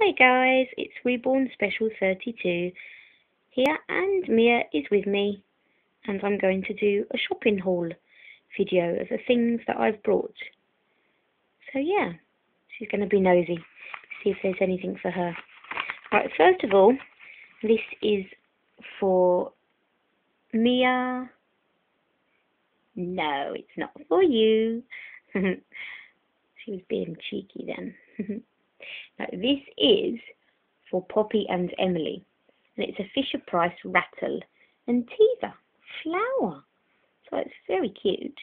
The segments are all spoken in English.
Hi guys, it's Reborn Special 32 here and Mia is with me and I'm going to do a shopping haul video of the things that I've brought. So yeah, she's going to be nosy, see if there's anything for her. Right, first of all, this is for Mia. No, it's not for you. she was being cheeky then. Now, this is for Poppy and Emily, and it's a Fisher Price rattle and teaser flower. So it's very cute.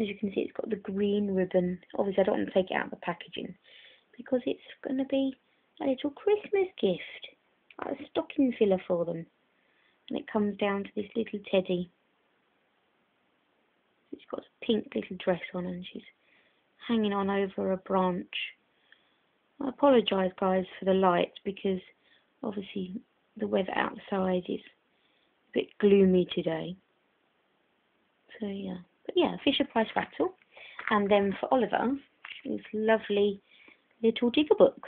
As you can see, it's got the green ribbon. Obviously, I don't want to take it out of the packaging because it's going to be a little Christmas gift, like a stocking filler for them. And it comes down to this little teddy. She's got a pink little dress on and she's hanging on over a branch. I apologise, guys, for the light because obviously the weather outside is a bit gloomy today. So yeah, but yeah, Fisher Price rattle, and then for Oliver, this lovely little digger book.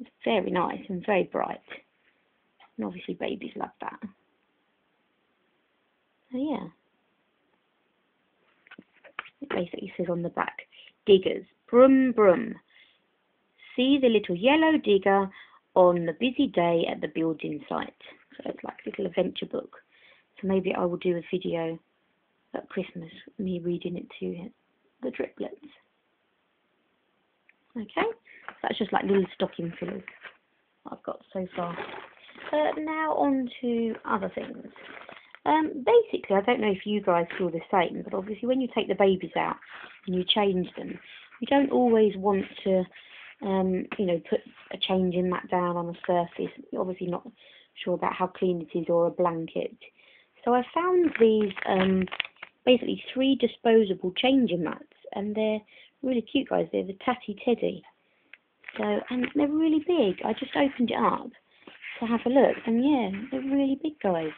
It's very nice and very bright, and obviously babies love that. So yeah, it basically says on the back, diggers, brum brum. See the little yellow digger on the busy day at the building site. So it's like a little adventure book. So maybe I will do a video at Christmas, me reading it to the triplets. Okay, that's just like little stocking fillers I've got so far. Uh, now on to other things. Um, basically, I don't know if you guys feel the same, but obviously when you take the babies out and you change them, you don't always want to um, you know, put a changing mat down on a surface. Obviously not sure about how clean it is or a blanket. So I found these um, basically three disposable changing mats, and they're really cute, guys. They're the Tatty Teddy. So, and they're really big. I just opened it up to have a look, and yeah, they're really big, guys.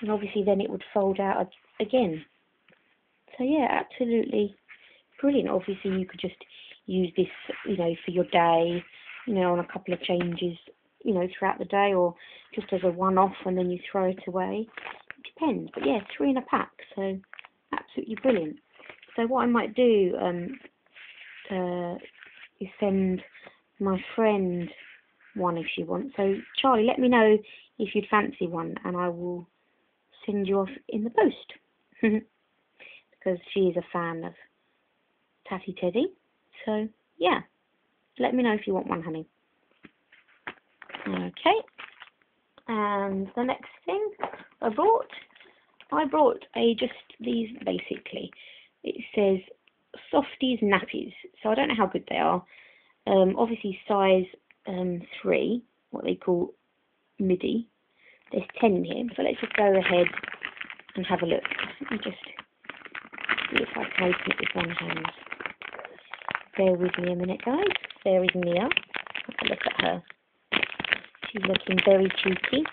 And obviously, then it would fold out again. So yeah, absolutely brilliant. Obviously, you could just use this, you know, for your day, you know, on a couple of changes, you know, throughout the day, or just as a one-off, and then you throw it away. It depends, but yeah, three in a pack, so absolutely brilliant. So what I might do um, uh, is send my friend one if she wants. So Charlie, let me know if you'd fancy one, and I will send you off in the post because she is a fan of Tatty Teddy. So, yeah. Let me know if you want one, honey. Okay. And the next thing I brought, I brought a just these basically. It says Softies Nappies. So I don't know how good they are. Um, obviously size um, 3, what they call midi. There's 10 in here. So let's just go ahead and have a look. Let me just see if I can open it with one hand. Bear with me a minute, guys. There is Mia. Look at her. She's looking very cheeky.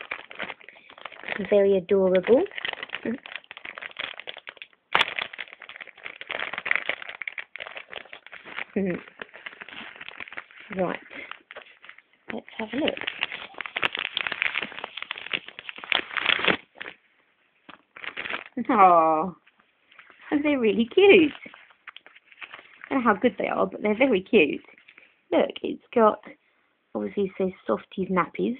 Very adorable. Mm-hmm. Mm-hmm. right. Let's have a look. Oh, they're really cute how good they are, but they're very cute. Look, it's got, obviously it says Softies Nappies,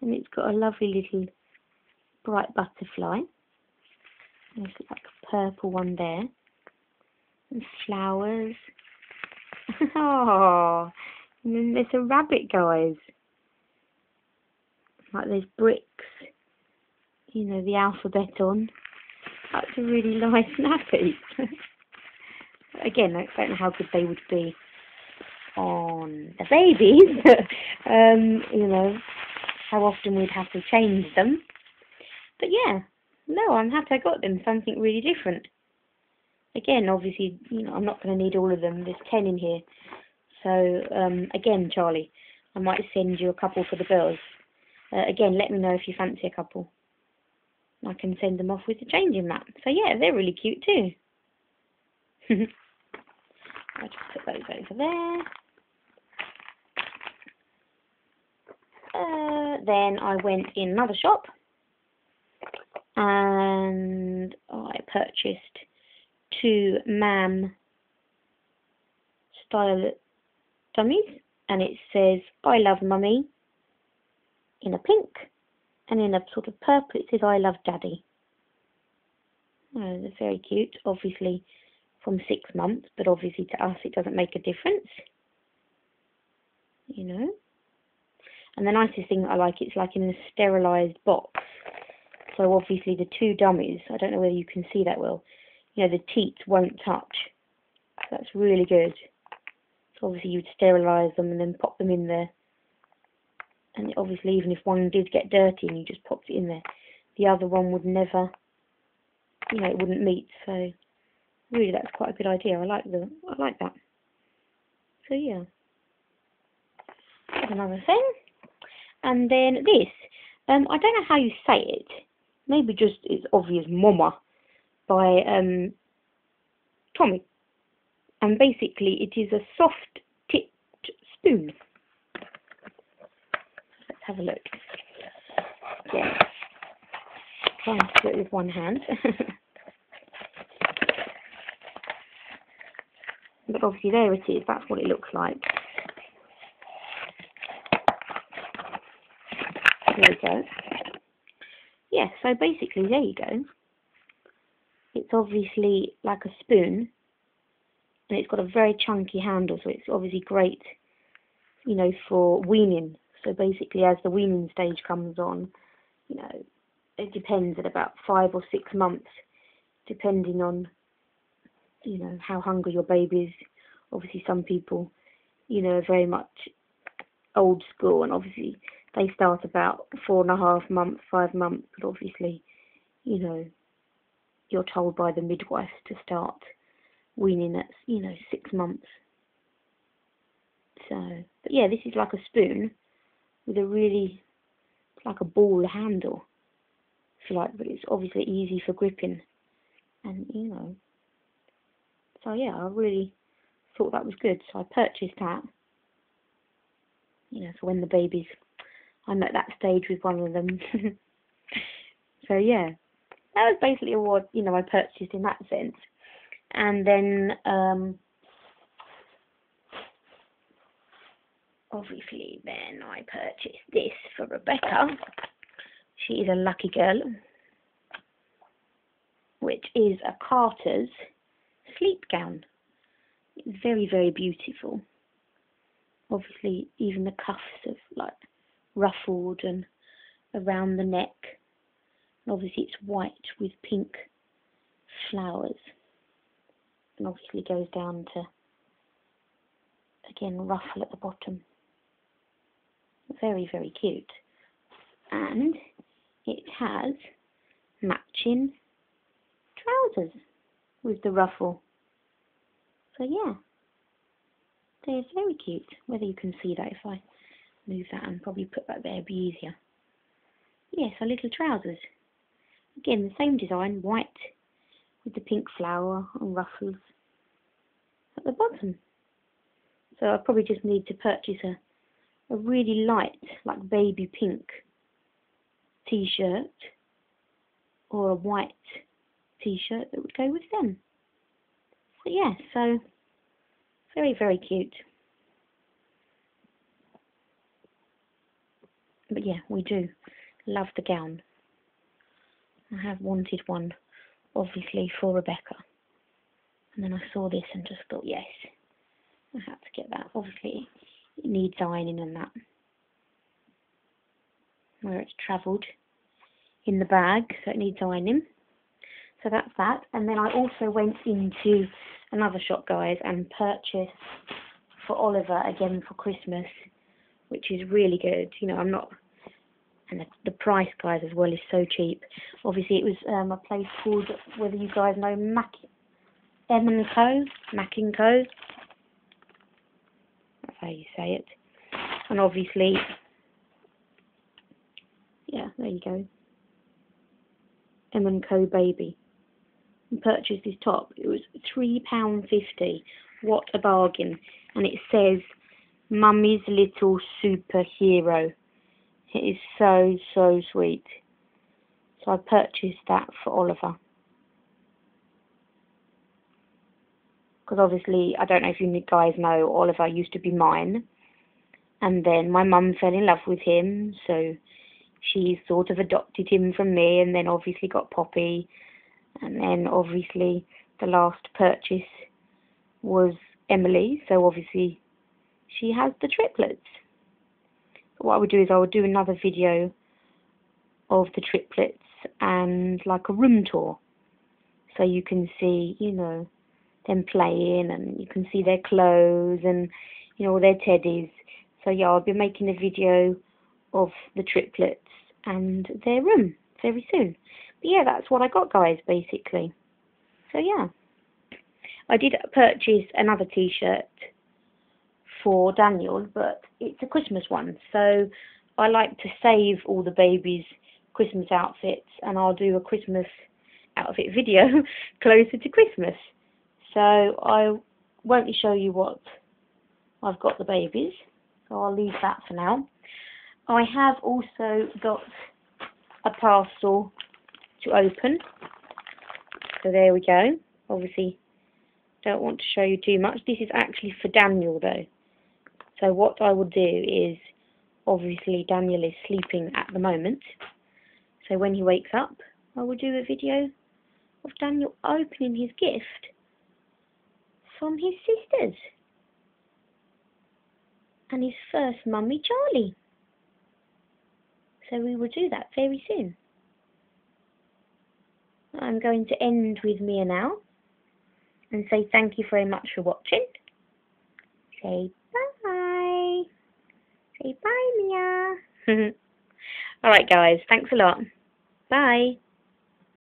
and it's got a lovely little bright butterfly. There's like a purple one there. And flowers. oh, and then there's a rabbit, guys. Like there's bricks, you know, the alphabet on. That's a really nice nappy. again, I don't know how good they would be on the babies. um, you know, how often we'd have to change them. But yeah, no, I'm happy I got them. Something really different. Again, obviously, you know, I'm not going to need all of them. There's 10 in here. So, um, again, Charlie, I might send you a couple for the girls. Uh, again, let me know if you fancy a couple. I can send them off with the changing mat. So yeah, they're really cute too. I'll just put those over there. Uh, then I went in another shop and I purchased two Mam style dummies and it says I love mummy in a pink and in a sort of purple it says I love daddy. Oh, they're very cute, obviously from six months, but obviously to us it doesn't make a difference. You know? And the nicest thing I like, it's like in a sterilised box. So obviously the two dummies, I don't know whether you can see that well, you know, the teats won't touch. That's really good. So obviously you'd sterilise them and then pop them in there. And obviously even if one did get dirty and you just popped it in there, the other one would never, you know, it wouldn't meet. So really that's quite a good idea. I like the, I like that. So yeah. That's another thing. And then this. Um, I don't know how you say it. Maybe just it's obvious Mama by um, Tommy. And basically it is a soft tipped spoon. Let's have a look. Yeah. Trying to do it with one hand. but obviously there it is, that's what it looks like. There we go. Yeah, so basically there you go. It's obviously like a spoon and it's got a very chunky handle so it's obviously great, you know, for weaning. So basically as the weaning stage comes on, you know, it depends at about five or six months, depending on, you know, how hungry your baby is. Obviously some people, you know, are very much old school and obviously they start about four and a half months, five months, but obviously, you know, you're told by the midwife to start weaning at, you know, six months. So, but yeah, this is like a spoon with a really, like a ball handle, if you like, but it's obviously easy for gripping. And, you know, so yeah, I really thought that was good. So I purchased that, you know, for when the babies, I'm at that stage with one of them. so yeah, that was basically what you know I purchased in that sense, and then um, obviously then I purchased this for Rebecca. She is a lucky girl, which is a Carter's sleep gown. It's very very beautiful. Obviously, even the cuffs of like ruffled and around the neck. And obviously it's white with pink flowers. And obviously goes down to, again, ruffle at the bottom. Very, very cute. And it has matching trousers with the ruffle. So yeah, they're very cute. Whether you can see that if I move that and probably put that there, it'd be easier. Yes, our little trousers. Again, the same design, white with the pink flower and ruffles at the bottom. So I probably just need to purchase a, a really light, like baby pink t-shirt or a white t-shirt that would go with them. So yeah, so very, very cute. But yeah, we do love the gown. I have wanted one, obviously, for Rebecca. And then I saw this and just thought, yes, I had to get that. Obviously, it needs ironing and that. Where it's travelled in the bag, so it needs ironing. So that's that. And then I also went into another shop, guys, and purchased for Oliver, again for Christmas, which is really good. You know, I'm not and the, the price, guys, as well is so cheap. Obviously, it was um, a place called, whether you guys know, Mac, M and Co, Mac and Co. That's how you say it. And obviously, yeah, there you go. M and Co baby. And purchased this top. It was three pound fifty. What a bargain! And it says, "Mummy's little superhero." It is so, so sweet. So I purchased that for Oliver. Because obviously, I don't know if you guys know, Oliver used to be mine. And then my mum fell in love with him, so she sort of adopted him from me and then obviously got Poppy. And then obviously the last purchase was Emily, so obviously she has the triplets. what I would do is I would do another video of the triplets and like a room tour. So you can see, you know, them playing and you can see their clothes and, you know, their teddies. So yeah, I'll be making a video of the triplets and their room very soon. Yeah, that's what I got guys, basically. So yeah. I did purchase another t-shirt for Daniel, but it's a Christmas one. So I like to save all the babies' Christmas outfits and I'll do a Christmas outfit video closer to Christmas. So I won't show you what I've got the babies. So I'll leave that for now. I have also got a parcel to open. So there we go. Obviously, don't want to show you too much. This is actually for Daniel though. So what I will do is, obviously Daniel is sleeping at the moment. So when he wakes up, I will do a video of Daniel opening his gift from his sisters and his first mummy Charlie. So we will do that very soon. I'm going to end with Mia now and say thank you very much for watching. Say bye. Say bye, Mia. Alright guys, thanks a lot. Bye.